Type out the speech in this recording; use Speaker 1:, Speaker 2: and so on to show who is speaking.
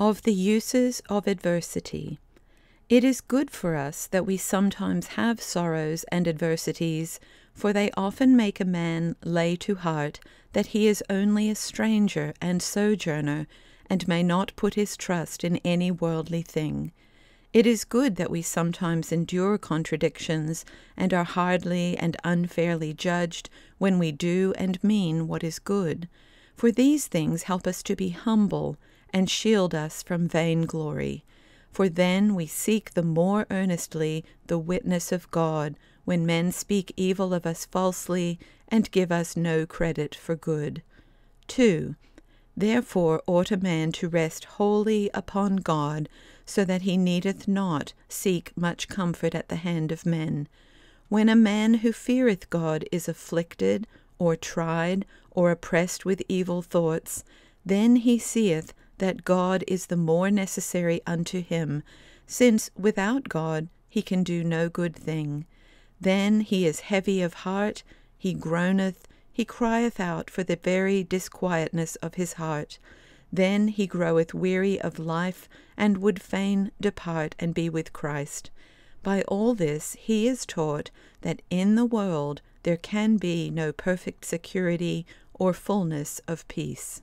Speaker 1: Of the uses of adversity. It is good for us that we sometimes have sorrows and adversities, for they often make a man lay to heart that he is only a stranger and sojourner, and may not put his trust in any worldly thing. It is good that we sometimes endure contradictions, and are hardly and unfairly judged when we do and mean what is good, for these things help us to be humble and shield us from vainglory. For then we seek the more earnestly the witness of God when men speak evil of us falsely and give us no credit for good. 2. Therefore ought a man to rest wholly upon God, so that he needeth not seek much comfort at the hand of men. When a man who feareth God is afflicted, or tried, or oppressed with evil thoughts, then he seeth that God is the more necessary unto him, since without God he can do no good thing. Then he is heavy of heart, he groaneth, he crieth out for the very disquietness of his heart. Then he groweth weary of life, and would fain depart and be with Christ. By all this he is taught that in the world there can be no perfect security or fullness of peace.